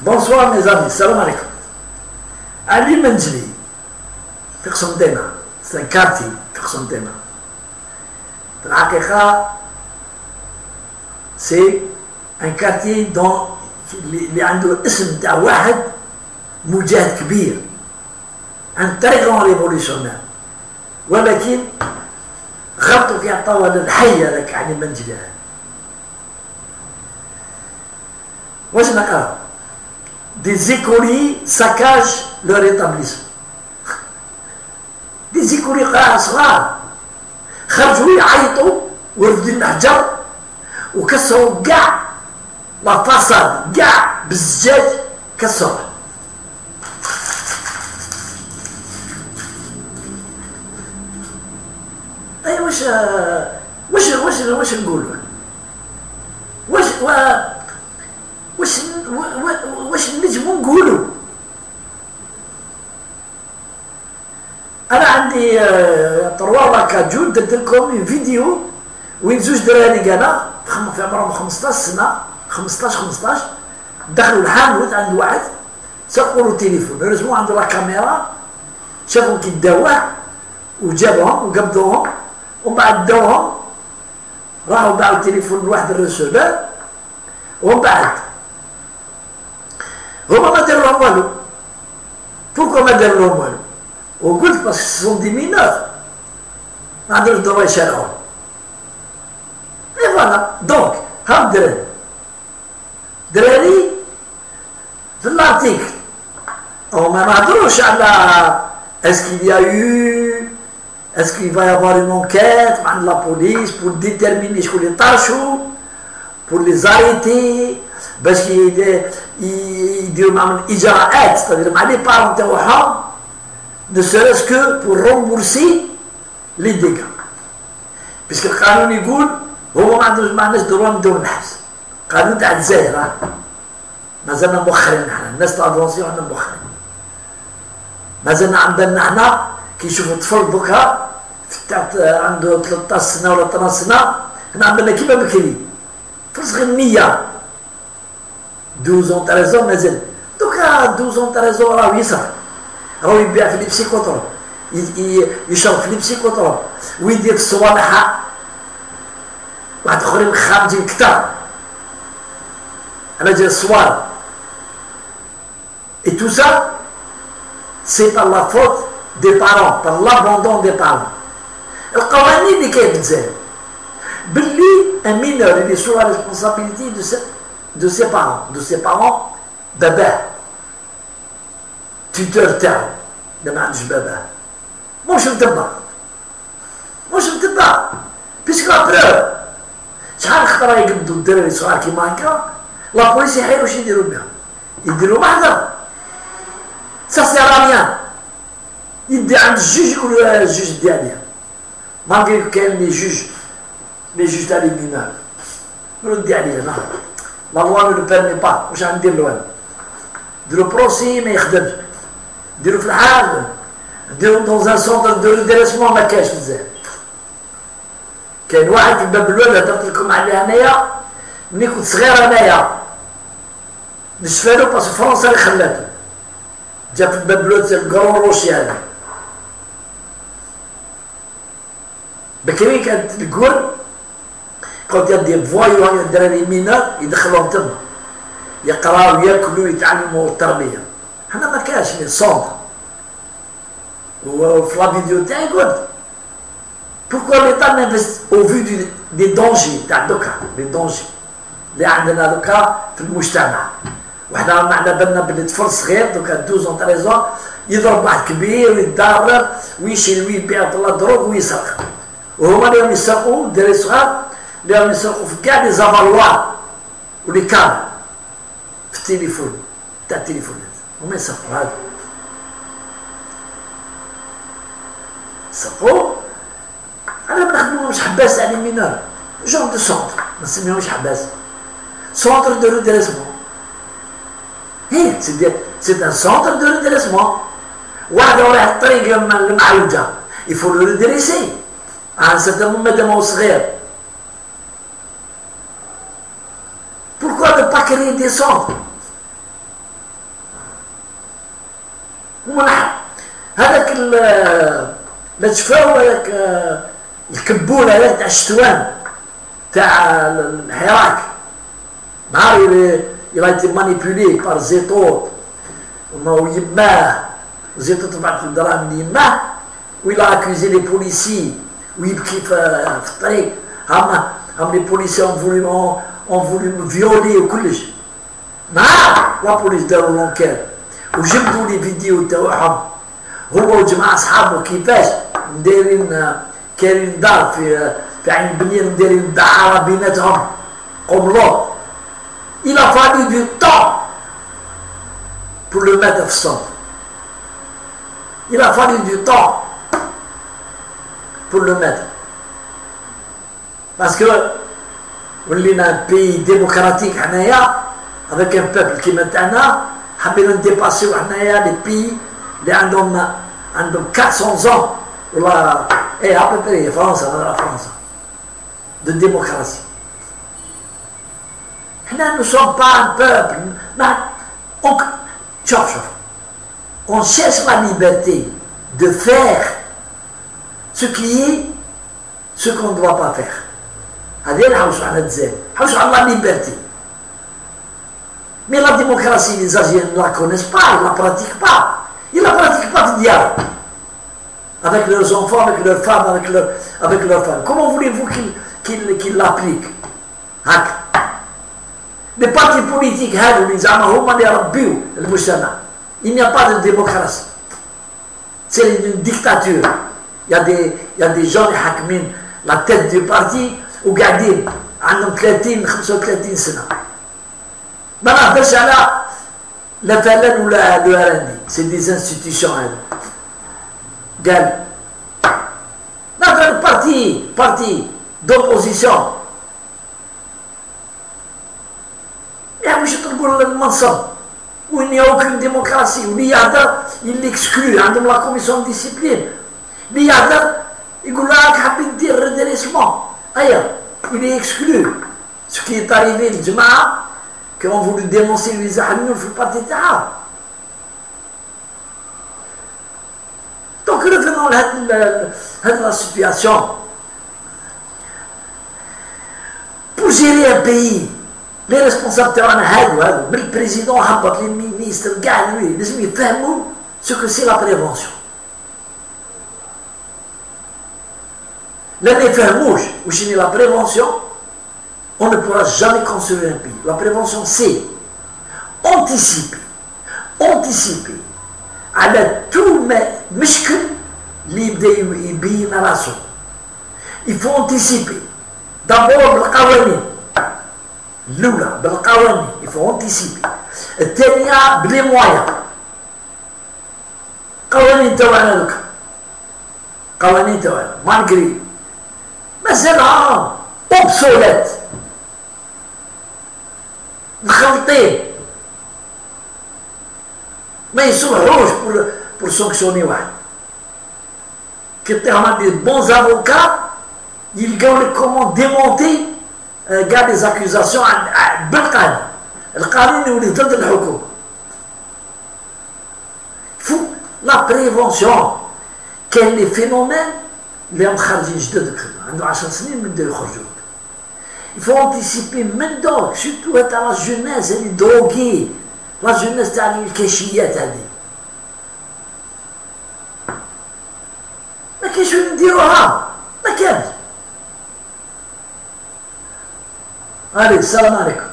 Bonsoir mes amis, سلام عليكم. علي منجلي, قسنطينة c'est un quartier في الحقيقة c'est un quartier donc اللي عنده اسم تاع واحد مجاهد كبير un très grand révolutionnaire ولكن غلطوا في عطاوها للحي هذاك يعني منجلي واش نقرا دي زيكولي ساكاج لو ريتابليسمون دي زيكولي قراء صغار خرجوا يعيطوا ورفدوا المحجر وكسروا كاع لا فاساد كاع بالزجاج كسروا اي واش واش واش واش نقولوا واش واش واش نجمو نقولوا أنا عندي تروا لاكا جود درت لكم فيديو وين زوج دراري قانا في عمرهم 15 سنة 15 15 دخلوا الحانوت عند واحد سرقوا له التليفون رسموا عنده لا كاميرا شافهم كي داوه وجابهم وقبضوهم ومن بعد داوهم راحوا باعوا التليفون لواحد receleur ومن بعد هما ما داروا لهم والو pourquoi ما داروا لهم والو وقلت parce que sont des mineurs ما عندهمش droit يشارعوهم et voilà donc ها الدراري دراري؟ في ال article هما ما هضروش على est-ce que il y a eu qu'il va y avoir une enquête de la police pour déterminer ce que les tâches pour les qu'il يديروا معهم إجراءات. مع les parents تاعهم ne serait-ce que pour rembourser les dégâts. القانون يقول هو ما عندوش ما عندناش دروا نديرو الحبس قانون تاع الجزائر مازلنا مؤخرين نحن. الناس تافونسي وحنا مؤخرين. مازلنا عندنا حنا كي يشوفوا طفل دوكا عنده 13 سنة ولا 12 سنة هنا عملنا كيما بكري. صغير 100 12 13 مازال دوكا 12 13 راه يسرق راهو يبيع في البسيكوتروب يشرب في البسيكوتروب ويدير الصوالح واحد اخرين خارجين كتار على جال الصوال Et tout ça, c'est par la faute des parents, par l'abandon des parents. القوانين اللي كاين في الجزائر باللي un mineur il est sous la responsabilité de ses, parents, de ses parents باباه tuteur تاعو اذا ما عندوش باباه مش متبع مش متبع puisque à preuve شحال خطره يقبضوا الدراري صغار كيما هكا la police يحيروا واش يديروا بها يديروا محضر ça sert يدي عند ال juge يقول ال juge ديالي malgré كاين les juges les juges تاع les mineurs يقولوا دي عليا la loi nous permet pas واش غندير له ديرو procès ما يخدمش ديرو في الحال ديرو dans un centre de redressement ما كاينش بزاف. كاين واحد في باب الواد هضرت لكم عليه أنايا. ملي كنت صغير أنايا. نشفالو parce que فرنسا اللي خلاتو. جا في باب الواد ال grand rocher هذا. بكري كانت الكور كنت des voyous الدراري mineurs يدخلوهم تما يقراو ياكلوا يتعلموا التربيه حنا ما كاش les centres وفي لا قلت pourquoi l'État n'investit au fait des, des dangers تاع دوكا؟ des dangers اللي عندنا دوكا في المجتمع. وحنا معنا بالنا بلي طفل صغير دوكا 12 13 يضرب واحد كبير ويتضرب ويشري ويبيع la drogue ويسرق. وهما اللي يسرقوا الدراري الصغار اللي يسرقوا في كاع لي زافالوار ولي كام؟ في التليفون تاع التليفونات هما يسرقوا هذا. سرقوا؟ أنا ما نخدمهمش حباس يعني mineurs. genre de centre. ما نسميهمش حباس. centre de redressement هي c'est un centre de redressement واحد رايح الطريق المعوجه il faut le redresser un certain مادام هو صغير. Pourquoi ne pas créer des centres ومنح هذاك لا تشفاو هذاك الكبول هذاك تاع الشتوان تاع الحراك نهار il a été manipulé par زيتوت ويماه زيتوت بعت الدراهم ليماه ويلا اكوزي لي بوليسي ويبكي في الطريق هم هم لي بوليسي اون فولي اون فولي فيولي وكلش نهار لا بوليس داروا لونكير وجبدوا لي فيديو تاعهم هو وجماعه اصحابه كيفاش مدايرين كاينين دار في في عين بنين مدايرين دعاره بيناتهم قملوط Il a fallu du temps pour le mettre au centre. Il a fallu du temps pour le mettre. Parce que on a un pays démocratique avec un peuple qui maintenant حبينا نديباسيو حنايا لي بي اللي عندهم عندهم 400 ans ولا ايه ابري فرنسا هذا فرنسا de démocratie nous ne sommes pas un peuple. On, on cherche la liberté de faire ce qui est ce qu'on ne doit pas faire. la liberté. Mais la démocratie, les Asiens ne la connaissent pas, ils ne la pratiquent pas. Ils ne la pratiquent pas du diable. Avec leurs enfants, avec leurs femmes, avec, leur, avec leurs femmes. Comment voulez-vous qu'ils l'appliquent les partis politiques il n'y a pas de démocratie c'est une dictature il y a des, il y a des gens qui la tête du parti وقاعدين عندهم 30 35 سنة. ما نهضرش على لا فلان ولا le RCD institution هذا قال نهضر parti parti دوبوزيسيون يعني مش تقول المنصب؟ وين a aucune démocratie واللي يهدر اللي اكسكلو عندهم لا كوميسيون ديسيبلين اللي يهدر يقول لك حابين ندير ريدريسمون ايا il est exclu ce qui est arrivé الجماعة qui ont voulu dénoncer Louisa Hanoun في البارتي تاعها Donc revenons à la situation. Pour gérer un pays, لي ريسبونسابل تاعنا هادو هادو من البريزيدون هبط لي مينيستر كاع لوي لازم يفهموا سو كو سي لا بريفونسيون لا ما يفهموش واش هي لا بريفونسيون on ne pourra jamais construire un pays. La prévention, c'est anticiper, anticiper على tout مشكل اللي يبدا يبين راسه. Il faut anticiper. D'abord بالقوانين. الاولى بالقوانين يفو انتيسيبي الثانيه بلي موايا قوانين تاعنا دوكا قوانين تاعنا مالغري مازالها اوبسوليت مخلطين ما يصلحوش بور بور سونكسيوني واحد كي تعطيهم دي بون افوكا يلقاو لك كومون ديمونتي كاع لي زاكوزاسيون بالقانون القانون يولي ضد الحكومه فو لا بريفونسيون كاين لي فينومين اللي هم خارجين جدد عنده 10 سنين من بدا يخرجوا. يفو انتيسيبي من دوك سيرتو تاع لا جونيس اللي دروغي لا جونيس تاع الكاشيات هذه ما كاينش وين نديروها ما كانش Allez, salam alaikum.